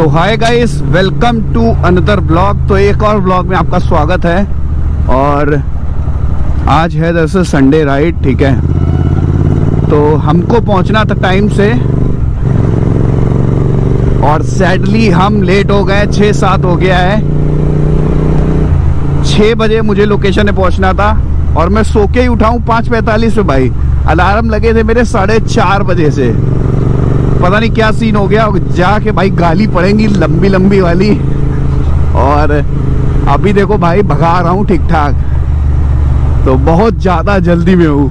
तो hi guys welcome to another blog तो एक और ब्लॉग में आपका स्वागत है। और आज है दरअसल संडे राइड ठीक है। तो हमको पहुँचना था टाइम से। और सैडली हम लेट हो गए छः सात हो गया है। छः बजे मुझे लोकेशन पे पहुँचना था। और मैं सो के ही उठाऊँ पाँच पैंतालीस पे भाई। अलार्म लगे थे मेरे साढ़े चार बजे से। पता नहीं क्या सीन हो गया, जाके भाई गाली पड़ेंगी, लंबी लंबी वाली। और अभी देखो भाई, भगा रहा हूँ ठीक ठाक तो बहुत ज़्यादा जल्दी में हूँ।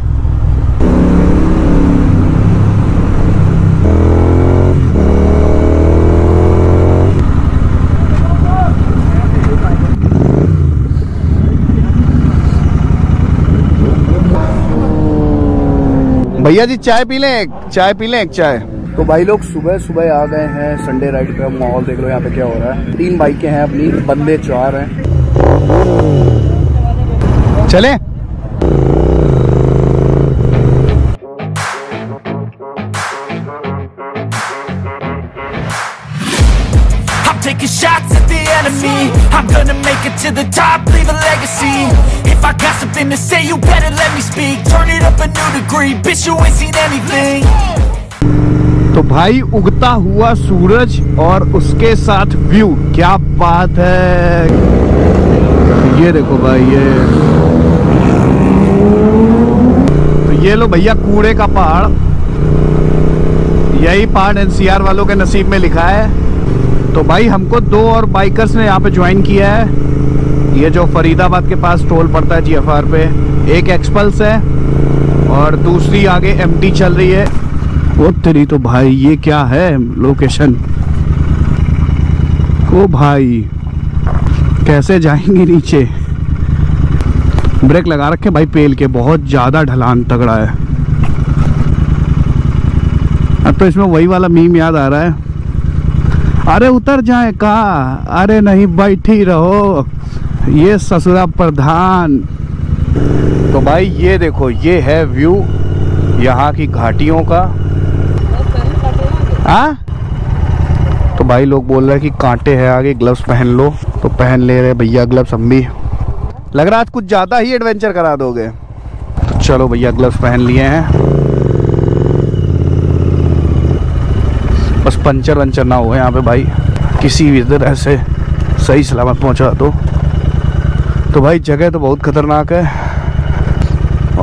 भैया जी, चाय पी लें एक? चाय पी लें एक चाय? तो भाई लोग सुबह सुबह आ गए हैं संडे राइड का माहौल देख लो यहाँ पे क्या हो रहा है तीन बाइकें हैं अपनी बंदे चार हैं चले taking shots at the enemy I'm gonna make it to the top, leave a legacy If I got something to say, you better let me speak Turn it up a new degree, bitch you ain't seen anything तो भाई उगता हुआ सूरज और उसके साथ view क्या बात है? ये देखो भाई, ये। तो ये लो भैया, कूड़े का पहाड़। यही पहाड़ एनसीआर वालों के नसीब में लिखा है। तो भाई हमको दो और बाइकर्स ने यहाँ पे ज्वाइन किया है। ये जो फरीदाबाद के पास टोल पड़ता है जीएफआर पे। एक एक्सपल्स है और दूसरी आगे एमटी चल रही है। वो तेरी तो भाई, ये क्या है लोकेशन ओ भाई, कैसे जाएँगे नीचे? ब्रेक लगा रखे भाई पेल के, बहुत ज़्यादा ढलान तगड़ा है। अब तो इसमें वही वाला मीम याद आ रहा है। अरे उतर जाए कहा? अरे नहीं, बैठी रहो। ये ससुरा प्रधान। तो भाई ये देखो, ये है व्यू यहाँ की घाटियों का। हाँ? तो भाई लोग बोल रहे हैं कि कांटे हैं, आगे ग्लव्स पहन लो। तो पहन ले रहे भैया ग्लव्स हम भी। लग रहा आज कुछ ज़्यादा ही एडवेंचर करा दोगे। तो चलो भैया ग्लव्स पहन लिए हैं। बस पंचर वंचर ना हो यहाँ पे भाई। किसी भी तरह से सही सलामत पहुँचा दो। तो भाई जगह तो बहुत खतरनाक है।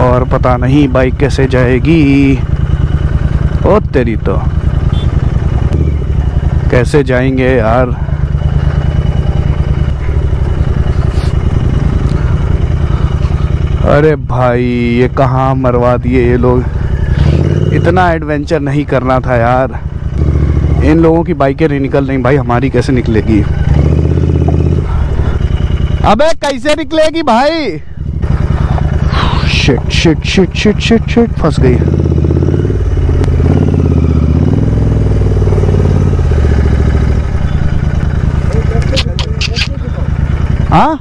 और पता नहीं बाइक कैसे जाएगी। ओ, तेरी तो। कैसे जाएँगे यार? अरे भाई, ये कहाँ मरवा दिए ये लोग? इतना एडवेंचर नहीं करना था यार। इन लोगों की बाइकें नहीं निकल रही। भाई, हमारी कैसे निकलेगी? अबे, कैसे निकलेगी भाई? Shit shit shit shit shit shit फंस गई। हाँ?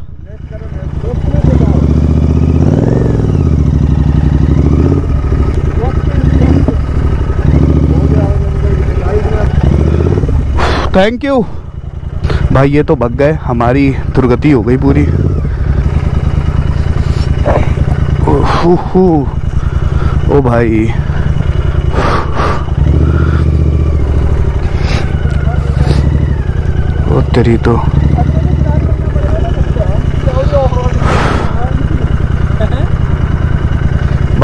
थैंक यू भाई, ये तो बग गए। हमारी दुर्गति हो गई पूरी। ओ भाई। ओ, तेरी तो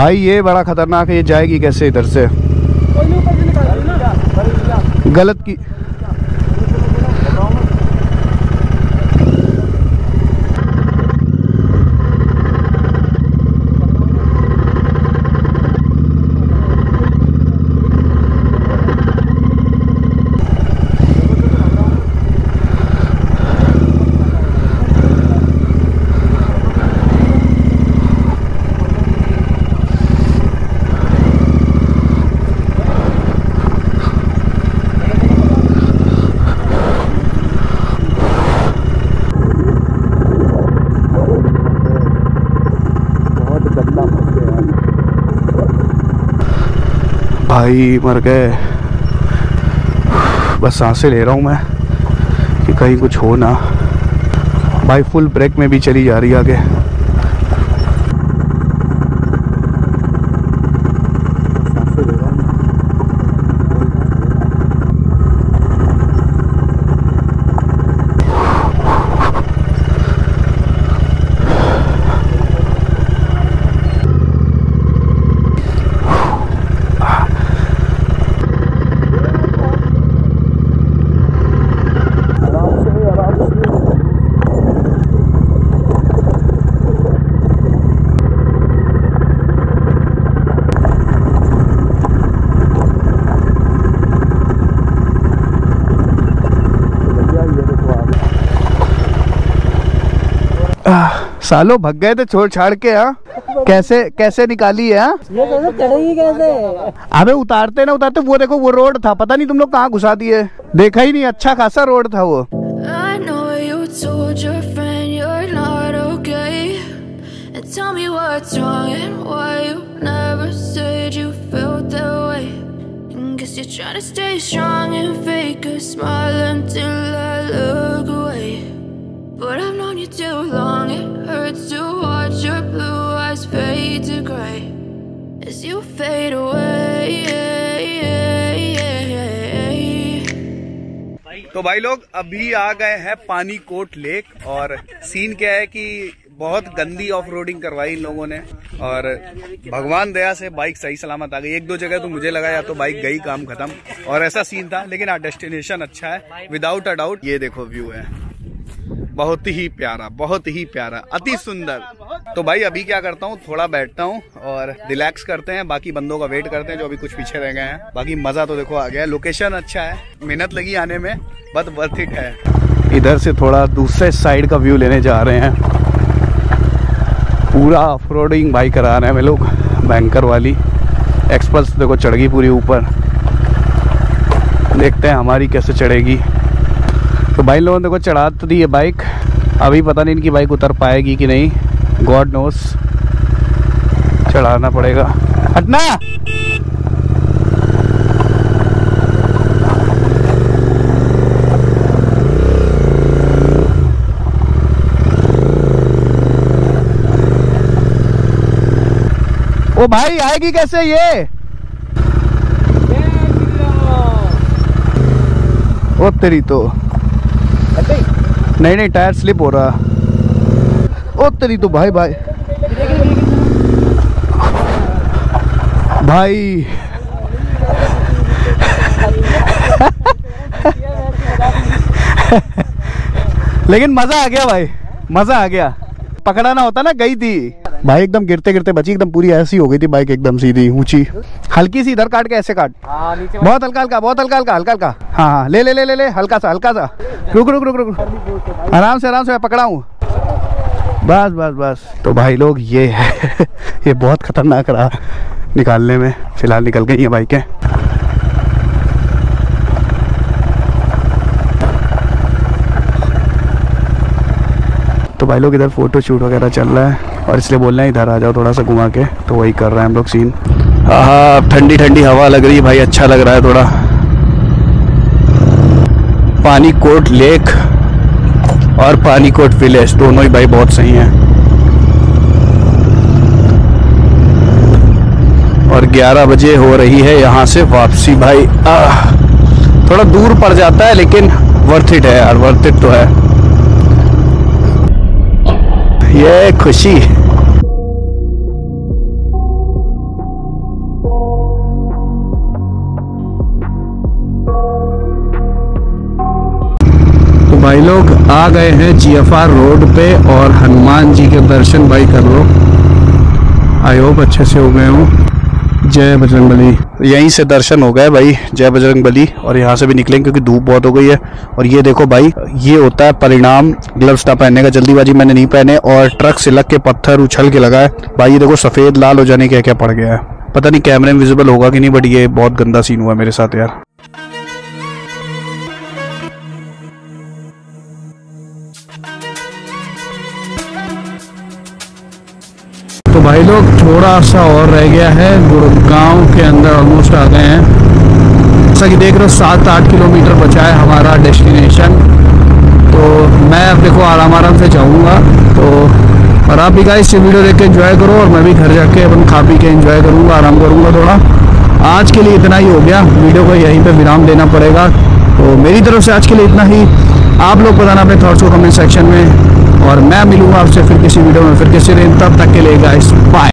भाई ये बड़ा खतरनाक है ये जाएगी कैसे इधर से? गलत की भाई मर गए। बस साँसें ले रहा हूँ मैं कि कहीं कुछ हो ना। भाई फुल ब्रेक में भी चली जा रही है आगे। सालो भग गए थे छोड़ छाड़ के यहाँ कैसे कैसे निकाली है हाँ? कैसे? अबे उतारते ना उतारते वो देखो वो रोड था पता नहीं तुम लोग कहाँ घुसा दिए। देखा ही नहीं अच्छा खासा रोड था वो। You're. But I've known you too long, it hurts to watch your blue eyes fade to gray. As you fade away. तो भाई लोग अभी आ गए हैं पानी कोट लेक और सीन क्या है कि बहुत गंदी ऑफ़ रोडिंग करवाई इन लोगों ने और भगवान दया से बाइक सही सलामत आ गई। एक दो जगह तो मुझे लगा या तो बाइक गई काम खत्म। और ऐसा सीन था लेकिन डेस्टिनेशन अच्छा है विदाउट अ डाउट ये देखो व्यू है। बहुत ही प्यारा, बहुत ही प्यारा, अति सुंदर। तो भाई, अभी क्या करता हूँ, थोड़ा बैठता हूँ और रिलैक्स करते हैं, बाकी बंदों का वेट करते हैं, जो अभी कुछ पीछे रह गए हैं। बाकी मज़ा तो देखो आ गया लोकेशन अच्छा है, मेहनत लगी आने में बट वर्थ इट है। इधर से थोड़ा दूसरे साइड का व्यू लेने जा रहे हैं। पूरा ऑफ़ रोडिंग भाई करा रहे हैं वे लोग बैंकर वाली। एक्सप्रेस देखो चढ़ गई पूरी ऊपर। देखते हैं हमारी कैसे चढ़ेगी। तो भाई लोगों ने देखो चढ़ा तो दी है बाइक अभी पता नहीं इनकी बाइक उतर पाएगी कि नहीं। गॉड नोस चढ़ाना पड़ेगा। हटना! ओ भाई, आएगी कैसे ये? ओ तेरी तो। नहीं नहीं, टायर स्लिप हो रहा। ओ, तेरी तो भाई भाई। भाई। लेकिन मज़ा आ गया भाई, मज़ा आ गया। पकड़ाना होता ना, गई थी। भाई एकदम गिरते गिरते बची एकदम पूरी ऐसी हो गई थी बाइक एकदम सीधी ऊँची। हल्की सी इधर काट के ऐसे काट। हाँ नीचे बहुत हल्का हल्का बहुत हल्का हल्का हल्का हल्का हाँ हाँ ले ले ले ले ले हल्का सा हल्का सा। रुक रुक रुक रुक। आराम से आराम से मैं पकड़ा हूँ। बस बस बस। तो भाई लोग ये है। ये बहुत खतरनाक रहा निकालने में। फ़िलहाल निकल गई है बाइकें। तो भाई लोग इधर फ़ोटो शूट वगैरह चल रहा है। और इसलिए बोल रहे हैं इधर आ जाओ थोड़ा सा घुमा के। तो वही कर रहे हैं हम लोग सीन हाँ ठंडी ठंडी हवा लग रही है भाई अच्छा लग रहा है थोड़ा। पानी कोट लेक और पानी कोट विलेज दोनों ही भाई बहुत सही हैं। और 11 बजे हो रही है यहाँ से वापसी भाई। आह, थोड़ा दूर पड़ जाता है लेकिन वर्थ इट है यार वर्थ इट तो है। ये खुशी। आ गए हैं जीएफआर रोड पे और हनुमान जी के दर्शन भाई कर लो। आई होप अच्छे से हो गए हो। जय बजरंग बली। यहीं से दर्शन हो गए भाई, जय बजरंग बली। और यहाँ से भी निकलेंगे क्योंकि धूप बहुत हो गई है। और ये देखो भाई, ये होता है परिणाम। ग्लव्स ना पहनने का, जल्दीबाजी मैंने नहीं पहने और ट्रक से लग के पत्थर उछल के लगा है। भाई ये देखो, सफ़ेद, लाल हो जाने क्या क्या पड़ गया है। पता नहीं कैमरे में विजिबल होगा कि नहीं बट ये बहुत गंदा सीन हुआ मेरे साथ यार। लोग थोड़ा सा और रह गया है। गुड़गांव के अंदर ऑलमोस्ट आ गए हैं। जैसा कि देख रहे हो सात आठ किलोमीटर बचा है हमारा डेस्टिनेशन तो मैं अब देखो, आराम आराम से जाऊँगा। तो और आप भी गाइस ये वीडियो देख के एंजॉय करो और मैं भी घर जाके अपन खा पी के एंजॉय करूँगा, आराम करूँगा थोड़ा। आज के लिए इतना ही हो गया। वीडियो को यहीं पर विराम देना पड़ेगा। तो मेरी तरफ़ से आज के लिए इतना ही। आप लोग बताना अपने थॉट्स को कमेंट सेक्शन में। और मैं मिलूँगा आपसे फिर किसी वीडियो में। फिर किसी दिन, तब तक के लिए गाइस बाय